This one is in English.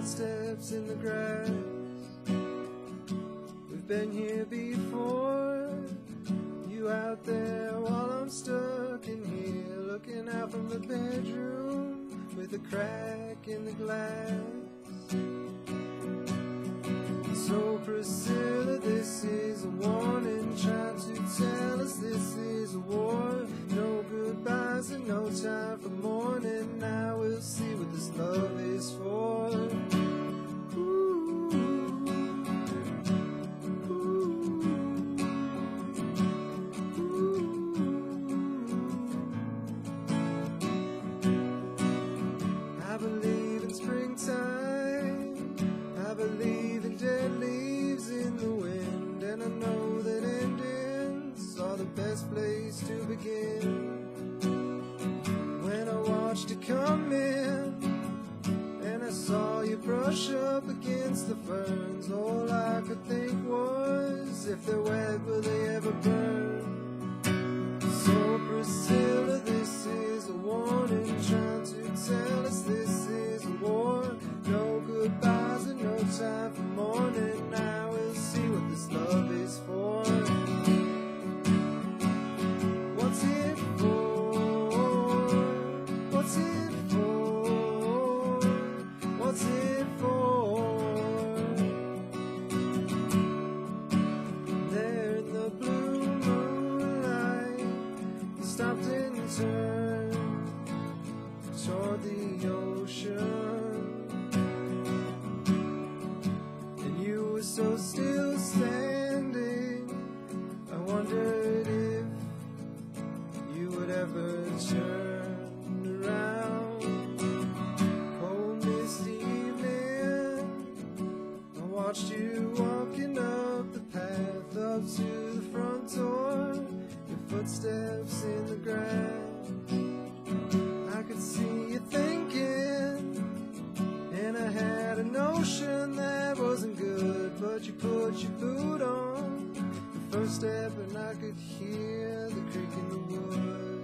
footsteps in the grass. We've been here before, you out there while I'm stuck in here, looking out from the bedroom with a crack in the glass. So Priscilla, place to begin. When I watched it come in, and I saw you brush up against the ferns, all I could think was, if they're wet, will they ever burn? Stopped and turned toward the ocean. And you were so still standing. I wondered if you would ever turn around. Cold misty evening. I watched you walking up the path up to the front door, your footsteps I could see you thinking, and I had a notion that wasn't good, but you put your boot on the first step, and I could hear the creak in the wood.